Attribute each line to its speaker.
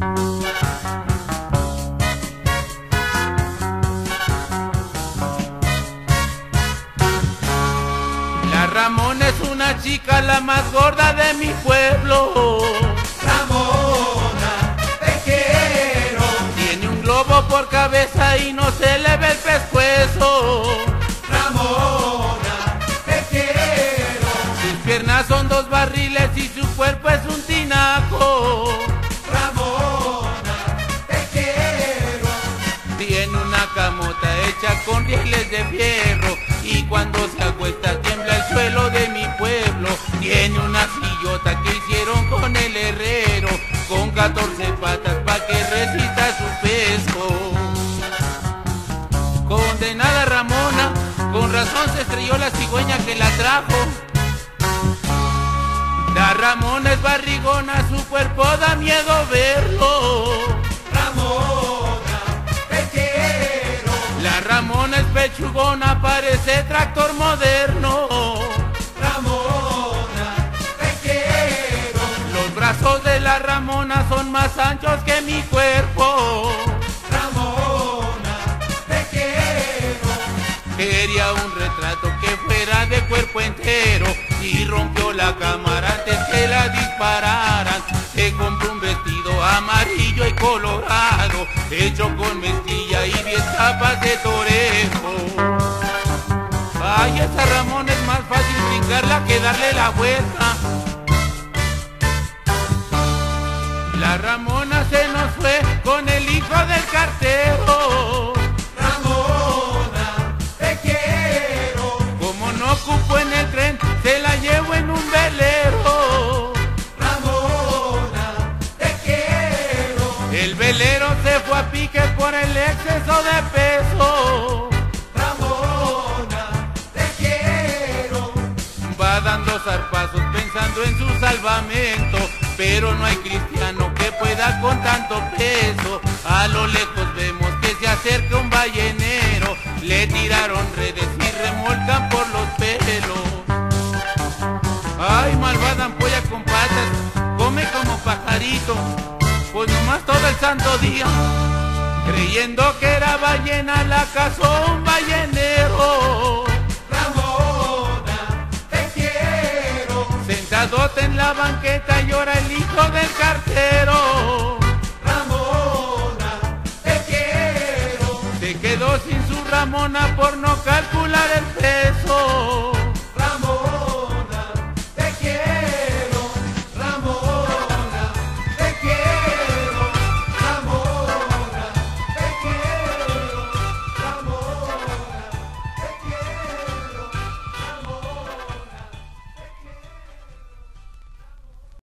Speaker 1: La Ramona es una chica la más gorda de mi pueblo.
Speaker 2: Ramona, te quiero.
Speaker 1: Tiene un globo por cabeza y no se le ve el pescuezo.
Speaker 2: Ramona, te quiero.
Speaker 1: Sus piernas son dos barriles y su cuerpo de fierro y cuando se acuesta tiembla el suelo de mi pueblo. Tiene una sillota que hicieron con el herrero con 14 patas pa' que resista su peso. Condenada Ramona, con razón se estrelló la cigüeña que la trajo. La Ramona es barrigona, su cuerpo da miedo verlo. Pechugona, parece tractor moderno.
Speaker 2: Ramona, te quiero.
Speaker 1: Los brazos de la Ramona son más anchos que mi cuerpo.
Speaker 2: Ramona, te quiero.
Speaker 1: Quería un retrato que fuera de cuerpo entero y rompió la cámara antes que la dispararan. Se compró un vestido amarillo y colorado, hecho con mezclilla y diez tapas de torejo. Ay, esa Ramona es más fácil brincarla que darle la vuelta. La Ramona se nos fue con el hijo del cartero. El velero se fue a pique por el exceso de peso.
Speaker 2: Ramona, te quiero.
Speaker 1: Va dando zarpazos pensando en su salvamento, pero no hay cristiano que pueda con tanto peso. A lo lejos vemos que se acerca un ballenero, le tiraron redes y remolcan por los pelos. Ay, malvada ampolla con patas, come como pajarito, pues nomás todo el santo día. Creyendo que era ballena, la cazó un ballenero.
Speaker 2: Ramona, te quiero.
Speaker 1: Sentadote en la banqueta llora el hijo del cartero.
Speaker 2: Ramona, te quiero.
Speaker 1: Se quedó sin su Ramona por no calcular el peso.